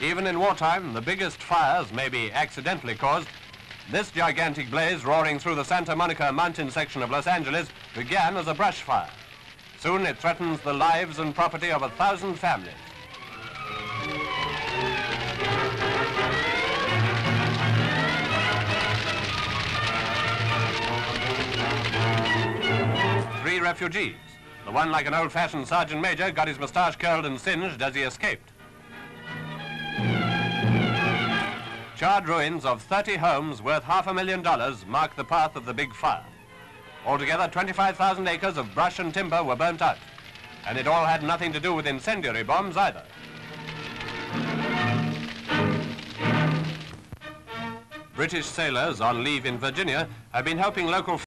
even in wartime the biggest fires may be accidentally caused, this gigantic blaze roaring through the Santa Monica mountain section of Los Angeles began as a brush fire. Soon it threatens the lives and property of a thousand families. Three refugees. The one like an old-fashioned sergeant major got his moustache curled and singed as he escaped. Charred ruins of 30 homes worth half a million dollars mark the path of the big fire. Altogether, 25,000 acres of brush and timber were burnt out. And it all had nothing to do with incendiary bombs either. British sailors on leave in Virginia have been helping local